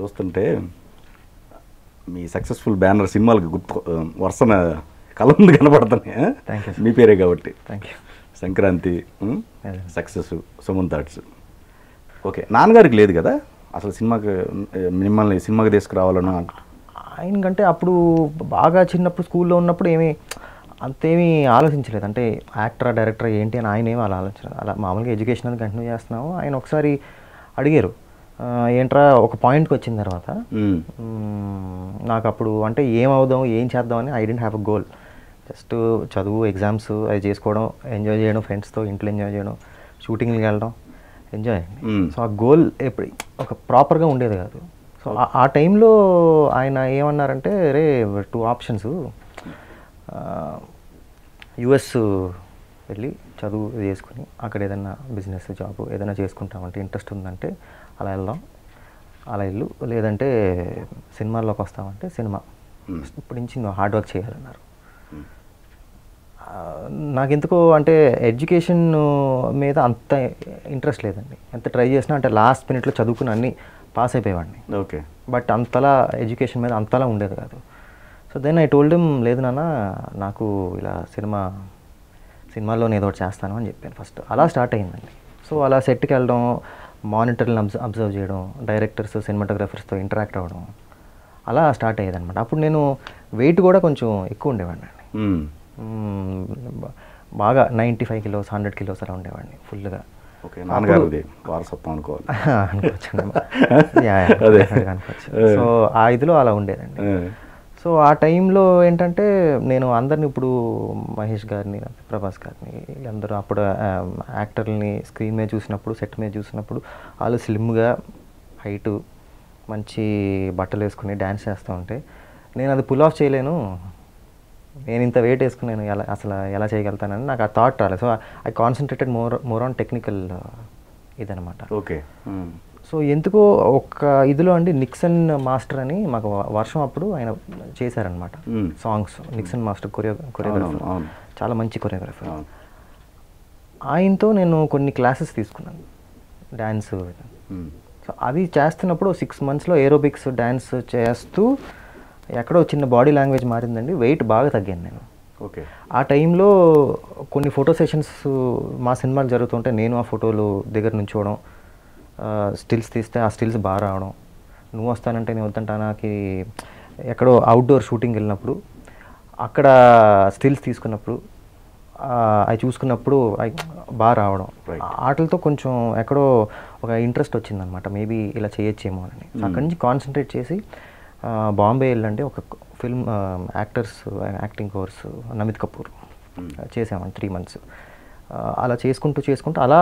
చూస్తుంటే మీ successful banner సినిమాలకు గుర్తు వరుసన కళ కనపడుతున్నాయి you, sir. మీ పేరే కాబట్టి. Thank you Sankranti. Success Suman thoughts. Okay నాన్నగారికి లేదు కదా? అసలు సినిమాకి మిమ్మల్ని సినిమాకి తీసుకురావాలన్నా ఆయనకంటే అప్పుడు బాగా చిన్నప్పుడు స్కూల్లో ఉన్నప్పుడు ఏమీ అంతేమీ ఆలోచించలేదు. అంటే యాక్టర్ డైరెక్టర్ ఏంటి అని ఆయన ఏమీ అలా ఆలోచించలేదు అలా మామూలుగా ఎడ్యుకేషన్ అని కంటిన్యూ చేస్తున్నాము ఆయన ఒకసారి అడిగారు "ఆ, ఏంట్రా ఒక పాయింట్కి వచ్చిన తర్వాత నాకు అప్పుడు అంటే ఏం అవుదాం ఏం చేద్దామని I didn't have a goal just చదువు ఎగ్జామ్స్ అవి చేసుకోవడం ఎంజాయ్ చేయడం ఫ్రెండ్స్తో ఇంట్లో ఎంజాయ్ చేయడం షూటింగ్కి వెళ్ళడం ఎంజాయ్. సో ఆ గోల్ ఎప్పుడు ఒక ప్రాపర్గా ఉండేది కాదు. సో ఆ- ఆ టైంలో ఆయన ఏమన్నారంటే రే టూ ఆప్షన్స్. యుఎస్ వెళ్ళి చదువు చేసుకుని అక్కడ ఏదైనా బిజినెస్ జాబ్ ఏదైనా చేసుకుంటామంటే ఇంట్రెస్ట్ ఉందంటే అలా వెళ్దాం. అలా ఇల్లు లేదంటే సినిమాల్లోకి వస్తామంటే సినిమా. ఇప్పటి నుంచి నువ్వు హార్డ్ వర్క్ చేయాలన్నారు. నాకెందుకో అంటే ఎడ్యుకేషన్ మీద అంత ఇంట్రెస్ట్ లేదండి. ఎంత ట్రై చేసినా అంటే లాస్ట్ మినిట్లో చదువుకుని అన్నీ పాస్ అయిపోయేవాడిని. ఓకే. బట్ అంతలా ఎడ్యుకేషన్ మీద అంతలా ఉండేది కాదు. సో దెన్ ఐ టోల్డ్ లేదు నాన్న నాకు ఇలా సినిమా సినిమాలో నేను ఏదో ఒకటి చేస్తాను అని చెప్పాను ఫస్ట్. అలా స్టార్ట్ అయిందండి. సో అలా సెట్కి వెళ్ళడం మానిటర్ని అబ్జర్వ్ అబ్జర్వ్ చేయడం డైరెక్టర్స్ సినిమాటోగ్రఫర్స్తో ఇంటరాక్ట్ అవ్వడం అలా స్టార్ట్ అయ్యేది అనమాట అప్పుడు నేను వెయిట్ కూడా కొంచెం ఎక్కువ ఉండేవాడిని. బాగా ninety five kilos hundred kilos అలా ఉండేవాడిని ఫుల్గా. ఓకే నాన్నగారిది వారసత్వం అనుకోవాలి. అనుకోవచ్చు. సో ఆ ఇదిలో అలా ఉండేదండి. సో ఆ టైంలో ఏంటంటే నేను అందరిని ఇప్పుడు మహేష్ గారిని ప్రభాస్ గారిని అందరూ అప్పుడు యాక్టర్ని స్క్రీన్ మీద చూసినప్పుడు సెట్ మీద చూసినప్పుడు వాళ్ళు స్లిమ్గా హైటు మంచి బట్టలు వేసుకుని డ్యాన్స్ చేస్తూ ఉంటే నేను అది పుల్ ఆఫ్ చేయలేను. నేను ఇంత వెయిట్ వేసుకున్నాను ఎలా అసలు ఎలా చేయగలుగుతానని నాకు ఆ థాట్ రాలేదు. So I concentrated more more on technical ఇదనమాట ఓకే. సో ఎందుకో ఒక ఇదిలో అండి నిక్సన్ మాస్టర్ అని మాకు వర్షం అప్పుడు ఆయన చేశారనమాట. Songs. Nixon master choreo choreographer. చాలా మంచి కొరియోగ్రాఫర్. ఆయనతో నేను కొన్ని క్లాసెస్ తీసుకున్నాను. డ్యాన్స్. సో అది చేస్తున్నప్పుడు సిక్స్ మంత్స్లో ఏరోబిక్స్ డ్యాన్స్ చేస్తూ ఎక్కడో చిన్న బాడీ లాంగ్వేజ్ మారిందండి. వెయిట్ బాగా తగ్గాను నేను. ఓకే. ఆ టైంలో కొన్ని ఫోటో సెషన్స్ మా సినిమాలు జరుగుతుంటే నేను ఆ ఫోటోలు దగ్గర నుంచోవడం స్టిల్స్ తీస్తే ఆ స్టిల్స్ బాగా రావడం. నువ్వు వస్తానంటే నేను వద్దంటా నాకు ఎక్కడో అవుట్డోర్ షూటింగ్ వెళ్ళినప్పుడు అక్కడ స్టిల్స్ తీసుకున్నప్పుడు అవి చూసుకున్నప్పుడు అవి బాగా రావడం. ఆటలతో కొంచెం ఎక్కడో ఒక ఇంట్రెస్ట్ వచ్చిందనమాట. మేబీ ఇలా చేయొచ్చేమో అని. సో అక్కడి నుంచి కాన్సన్ట్రేట్ చేసి బాంబే వెళ్ళండి. ఒక film actors acting course Namit Kapoor చేసామండి త్రీ మంత్స్ అలా చేసుకుంటూ చేసుకుంటూ అలా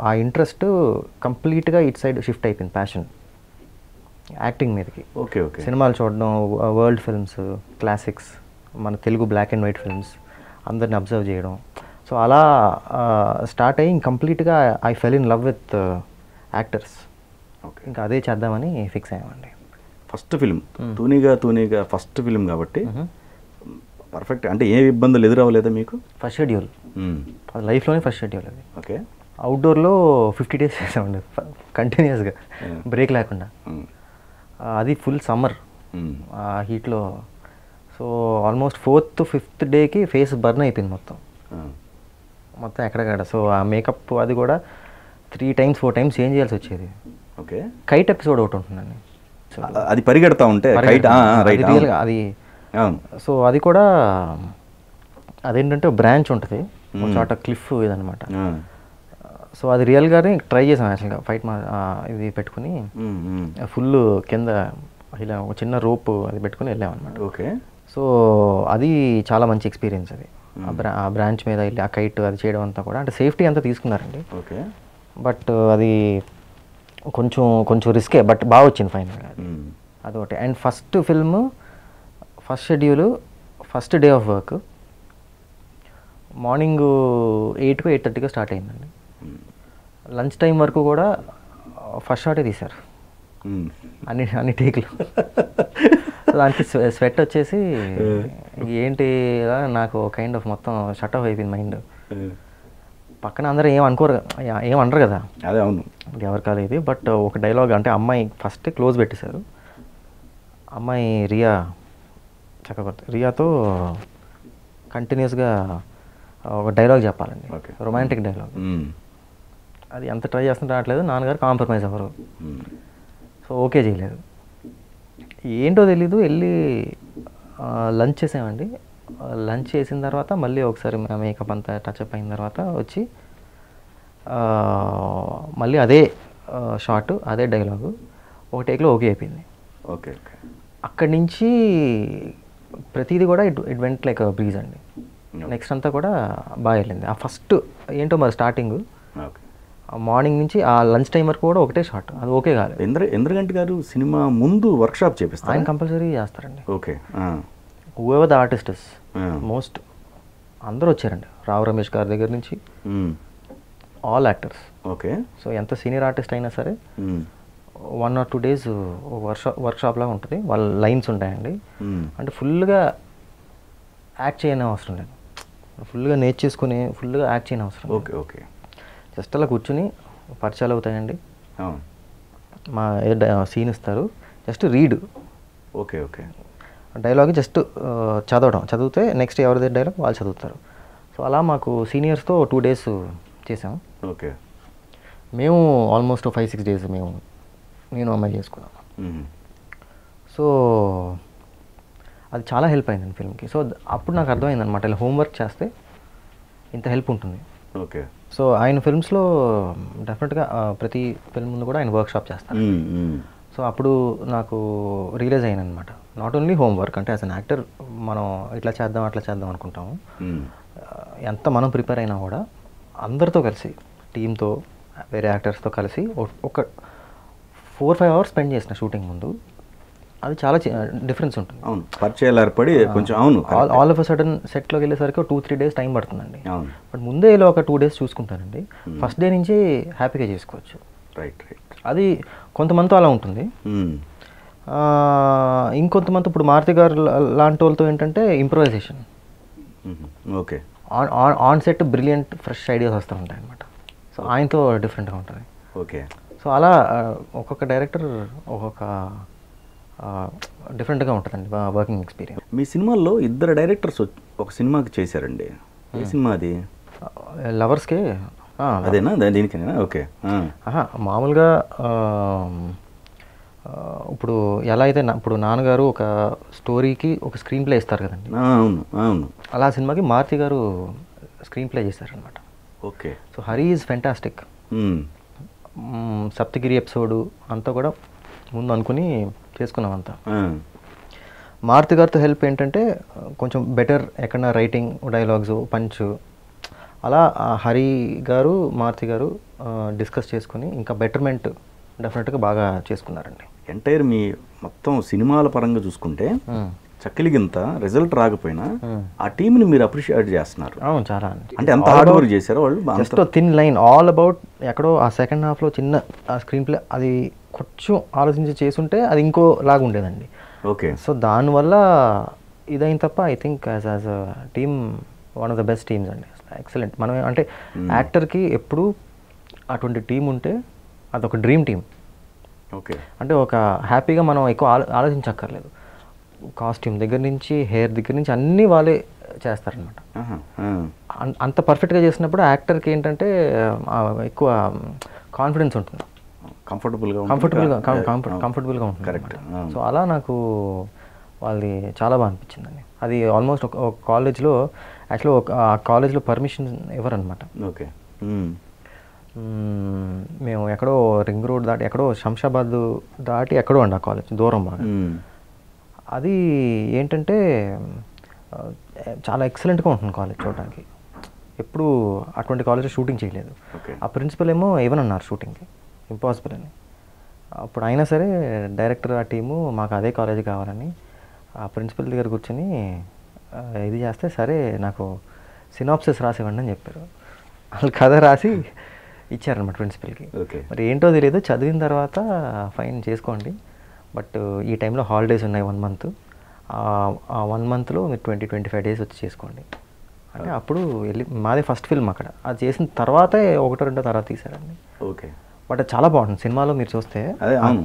ఆ, ఇంట్రెస్ట్ కంప్లీట్గా ఇట్ సైడ్ షిఫ్ట్ అయిపోయింది ప్యాషన్. యాక్టింగ్ మీదకి. Okay okay. సినిమాలు చూడడం వరల్డ్ ఫిల్మ్స్ క్లాసిక్స్ మన Telugu black and white films అందరిని అబ్జర్వ్ చేయడం. సో అలా స్టార్ట్ అయ్యి కంప్లీట్గా I fell in love with actors. Okay. ఇంకా అదే చేద్దామని fix అయ్యామండి. First film. Thuneega Thuneega first film కాబట్టి పర్ఫెక్ట్ అంటే ఏ ఇబ్బందులు ఎదురవ్వలేదా మీకు? First schedule hmm. లైఫ్లోనే ఫస్ట్ షెడ్యూల్ అది. ఓకే అవుట్డోర్లో ఫిఫ్టీ డేస్ చేసామండి. కంటిన్యూస్గా. బ్రేక్ లేకుండా. మ్మ్. ఆ, అది ఫుల్ సమ్మర్ మ్మ్. ఆ హీట్లో సో ఆల్మోస్ట్ ఫోర్త్ ఫిఫ్త్ డేకి ఫేస్ బర్న్ అయిపోయింది మొత్తం. మొత్తం ఎక్కడెక్కడ సో ఆ మేకప్ అది కూడా three times four times change చేయాల్సి వచ్చేది. ఓకే కైట్ ఎపిసోడ్ ఒకటి ఉంటుందండి. అది పరిగెడతా ఉంటే అది సో అది కూడా అదేంటంటే బ్రాంచ్ ఉంటుంది. ఒక. చోట క్లిఫ్ ఇదనమాట. సో అది రియల్గానే ట్రై చేసాం యాక్చువల్గా ఫైట్ మా ఇది పెట్టుకుని. ఫుల్ కింద ఇలా ఒక చిన్న రోప్ అది పెట్టుకుని వెళ్ళామన్నమాట. ఓకే. సో అది చాలా మంచి ఎక్స్పీరియన్స్ అది. ఆ. బ్రా ఆ బ్రాంచ్ మీద వెళ్ళి ఆ కైట్ అది చేయడం అంతా కూడా. అంటే సేఫ్టీ అంతా తీసుకున్నారండి. ఓకే. బట్ అది కొంచెం కొంచెం రిస్కే బట్ బాగా వచ్చింది ఫైనల్గా అది. అదొకటి. And first film first schedule first day of work. Morning ఎయిట్కు eight థర్టీగా స్టార్ట్ అయిందండి. లంచ్ టైం వరకు కూడా ఫస్ట్ షాటే తీశారు. అన్ని అన్ని టేకులు. దానికి స్వెట్ వచ్చేసి ఏంటి నాకు కైండ్ ఆఫ్ మొత్తం షట్ ఆఫ్ అయిపోయింది మైండ్. పక్కన అందరూ ఏం అనుకోరు ఏం అనరు కదా. అదే అవును. ఎవరు కాలేదు బట్ ఒక డైలాగ్ అంటే అమ్మాయి ఫస్ట్ క్లోజ్ పెట్టేశారు. అమ్మాయి రియా చక్కకొత్త రియాతో కంటిన్యూస్గా ఒక డైలాగ్ చెప్పాలండి. Romantic dialogue. అది ఎంత ట్రై చేస్తుంటే రావట్లేదు. నాన్నగారు కాంప్రమైజ్ అవ్వరు. సో ఓకే చేయలేదు. ఏంటో తెలీదు. వెళ్ళి లంచ్ చేసామండి. లంచ్ చేసిన తర్వాత మళ్ళీ ఒకసారి మేకప్ అంతా టచ్అప్ అయిన తర్వాత వచ్చి మళ్ళీ అదే షార్ట్ అదే డైలాగు ఒక టేక్లో ఓకే అయిపోయింది. Okay okay. అక్కడి నుంచి ప్రతిదీ కూడా it it went like breeze అండి. నెక్స్ట్ అంతా కూడా బాగా వెళ్ళింది. ఆ ఫస్ట్ ఏంటో మరి స్టార్టింగ్ మార్నింగ్ నుంచి ఆ లంచ్ టైం వరకు కూడా ఒకటే షాట్ అది ఓకే కాలేదు ఇంద్ర ఇంద్రగంటి గారు సినిమా ముందు వర్క్షాప్ ఆయన చేపిస్తారు కంపల్సరీ చేస్తారండి okay. Whoever the artists. Most అందరూ వచ్చారండి. రావు రమేష్ గారి దగ్గర నుంచి. ఆల్ యాక్టర్స్ ఓకే సో ఎంత సీనియర్ ఆర్టిస్ట్ అయినా సరే మ్మ్. One or two days workshop workshop లాగా ఉంటుంది. వాళ్ళ లైన్స్ ఉంటాయండి. అంటే ఫుల్గా యాక్ట్ చేయని అవసరం లేదు. ఫుల్గా నేర్చేసుకుని ఫుల్గా యాక్ట్ చేయని అవసరం. Okay okay. జస్ట్ అలా కూర్చుని పరిచయాలు అవుతాయండి. మా సీన్ ఇస్తారు. Just read. Okay okay. Dialogue just చదవడం. చదివితే నెక్స్ట్ ఎవరిదే డైలాగ్ వాళ్ళు చదువుతారు. సో అలా మాకు సీనియర్స్తో టూ డేస్ చేసాం. ఓకే. మేము ఆల్మోస్ట్ ఫైవ్ సిక్స్ డేస్ మేము నేను అమ్మాయి చేసుకున్నాం మ్మ్. సో అది చాలా హెల్ప్ అయిందండి ఫిల్మ్కి సో అప్పుడు నాకు అర్థమైంది అనమాట ఇలా హోంవర్క్ చేస్తే ఇంత హెల్ప్ ఉంటుంది. ఓకే. సో ఆయన ఫిల్మ్స్లో డెఫినెట్గా ప్రతి ఫిల్మ్ ముందు కూడా ఆయన వర్క్షాప్. మ్మ్. సో అప్పుడు నాకు రియలైజ్ అయ్యాను అనమాట నాట్ ఓన్లీ హోంవర్క్ అంటే యాజ్ అన్ యాక్టర్ మనం ఇట్లా చేద్దాం అట్లా చేద్దాం అనుకుంటాము. ఎంత మనం ప్రిపేర్ అయినా కూడా అందరితో కలిసి టీంతో వేరే యాక్టర్స్తో కలిసి ఒక ఫోర్ ఫైవ్ అవర్స్ స్పెండ్ చేసిన షూటింగ్ ముందు అది చాలా డిఫరెన్స్ ఉంటుంది. అవును పరిచయాలు ఏర్పడి కొంచెం అవును all all of a sudden సెట్లోకి వెళ్ళేసరికి టూ త్రీ డేస్ టైం పడుతుందండి. అవును. బట్ ముందే ఇలా ఒక టూ డేస్ చూసుకుంటానండి. ఫస్ట్ డే నుంచి హ్యాపీగా చేసుకోవచ్చు. Right right. అది కొంతమందితో అలా ఉంటుంది. ఇంకొంతమంది ఇప్పుడు మారుతి గారు లాంటి వాళ్ళతో ఏంటంటే improvisation. Okay. On on on set brilliant fresh ideas వస్తూ ఉంటాయి అనమాట సో ఆయనతో డిఫరెంట్గా ఉంటుంది. ఓకే. సో అలా ఒక్కొక్క డైరెక్టర్ ఒక్కొక్క డిఫరెంట్గా ఉంటుందండి వర్కింగ్ ఎక్స్పీరియన్స్. మీ సినిమాల్లో ఇద్దరు డైరెక్టర్స్ ఒక సినిమాకి చేశారండి. ఏ సినిమా అది లవర్స్కే అదేనా? దీనికేనా? ఓకే. మామూలుగా ఇప్పుడు ఎలా అయితే ఇప్పుడు నాన్నగారు ఒక స్టోరీకి ఒక స్క్రీన్ ప్లే ఇస్తారు కదండి. అవును అవును. అలా సినిమాకి మారుతి గారు స్క్రీన్ ప్లే చేశారనమాట okay. So Hari is fantastic. Saptagiri episode అంతా కూడా ముందు అనుకుని చేసుకున్నాం అంతా. మారుతి గారితో హెల్ప్ ఏంటంటే కొంచెం బెటర్ ఎక్కడ రైటింగ్ డైలాగ్స్ పంచ్ అలా హరి గారు మారుతి గారు డిస్కస్ చేసుకుని ఇంకా బెటర్మెంట్ డెఫినెట్గా బాగా చేసుకున్నారండి ఎంటైర్ మీ మొత్తం సినిమాల పరంగా చూసుకుంటే. చక్కిలిగింత రిజల్ట్ రాకపోయినా. ఆ. టీంని మీరు అప్రిషియేట్ చేస్తున్నారు. అవును చాలా. అంటే ఎంత హార్డ్ వర్క్ చేశారో వాళ్ళు? Just thin line all about ఎక్కడో ఆ సెకండ్ హాఫ్లో చిన్న ఆ స్క్రీన్ ప్లే అది కొంచెం ఆలోచించి చేసుంటే అది ఇంకో లాగా ఉండేదండి. ఓకే. సో దానివల్ల ఇదైన తప్ప I think as as team one of the best teams అండి. ఎక్సలెంట్ మనం అంటే యాక్టర్కి ఎప్పుడు అటువంటి టీం ఉంటే అదొక డ్రీమ్ టీం ఓకే. అంటే ఒక హ్యాపీగా మనం ఎక్కువ ఆలో ఆలోచించక్కర్లేదు. కాస్ట్యూమ్ దగ్గర నుంచి హెయిర్ దగ్గర నుంచి అన్నీ వాళ్ళే చేస్తారనమాట అంత పర్ఫెక్ట్గా చేసినప్పుడు యాక్టర్కి ఏంటంటే ఎక్కువ కాన్ఫిడెన్స్ ఉంటుంది. కంఫర్టబుల్గా ఉంటుంది. కంఫర్టబుల్గా కంఫర్టబుల్గా ఉంటుంది కరెక్ట్. సో అలా నాకు వాళ్ళది చాలా బాగా అనిపించిందండి. అది ఆల్మోస్ట్ ఒక కాలేజ్లో యాక్చువల్లీ ఒక ఆ కాలేజ్లో పర్మిషన్ ఇవ్వరనమాట ఓకే. మ్మ్. ఎక్కడో రింగ్ రోడ్ దాటి ఎక్కడో శంషాబాద్ దాటి ఎక్కడో అండి ఆ కాలేజ్ దూరం బాగా. అది ఏంటంటే చాలా ఎక్సలెంట్గా ఉంటుంది కాలేజ్ చూడడానికి ఎప్పుడు అటువంటి కాలేజ్ షూటింగ్ చేయలేదు. ఆ ప్రిన్సిపల్ ఏమో ఇవ్వను అన్నారు షూటింగ్కి. ఇంపాసిబుల్ అని. అప్పుడు అయినా సరే డైరెక్టర్ ఆ టీము మాకు అదే కాలేజ్ కావాలని ఆ ప్రిన్సిపల్ దగ్గర కూర్చొని ఇది చేస్తే సరే నాకు సినాప్సిస్ రాసివ్వండి అని చెప్పారు. వాళ్ళు కథ రాసి ఇచ్చారనమాట ప్రిన్సిపల్కి. ఓకే. మరి ఏంటో తెలియదు చదివిన తర్వాత ఫైన్ చేసుకోండి. బట్ ఈ టైంలో హాలిడేస్ ఉన్నాయి వన్ మంత్ ఆ వన్ మంత్లో మీరు ట్వంటీ ట్వంటీ ఫైవ్ డేస్ వచ్చి చేసుకోండి అంటే అప్పుడు వెళ్ళి మాదే ఫస్ట్ ఫిల్మ్ అక్కడ అది చేసిన తర్వాతే ఒకటో రెండో తర్వాత తీశారండి ఓకే బట్ అది చాలా బాగుంటుంది సినిమాలో మీరు చూస్తే.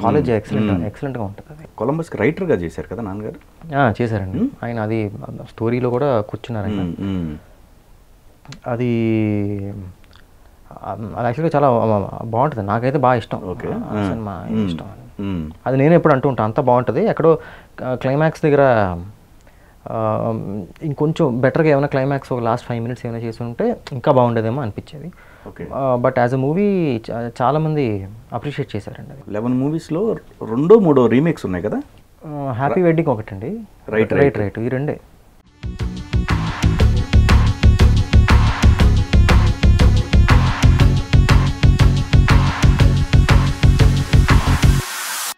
కాలేజ్. ఎక్సలెంట్. ఎక్సలెంట్గా ఉంటుంది అది కొలంబస్కి రైటర్గా చేశారు కదా నాన్నగారు చేశారండి ఆయన అది స్టోరీలో కూడా కూర్చున్నారు ఆయన. అది అది యాక్చువల్గా చాలా బాగుంటుంది నాకైతే బాగా ఇష్టం ఓకే. సినిమా. ఇష్టం. అది నేను ఎప్పుడు అంటూ ఉంటాను అంత బాగుంటుంది. ఎక్కడో క్లైమాక్స్ దగ్గర ఇంకొంచెం బెటర్గా ఏమైనా క్లైమాక్స్ ఒక లాస్ట్ ఫైవ్ మినిట్స్ ఏమైనా చేసి ఉంటే ఇంకా బాగుండేదేమో అనిపించేది. బట్ యాజ్ అ మూవీ చాలామంది అప్రిషియేట్ చేశారండి అది. లెవెన్ మూవీస్లో రెండో మూడో రీమేక్స్ ఉన్నాయి కదా? హ్యాపీ వెడ్డింగ్ ఒకటండి. Right, రైట్ రైట్ ఈ రెండే.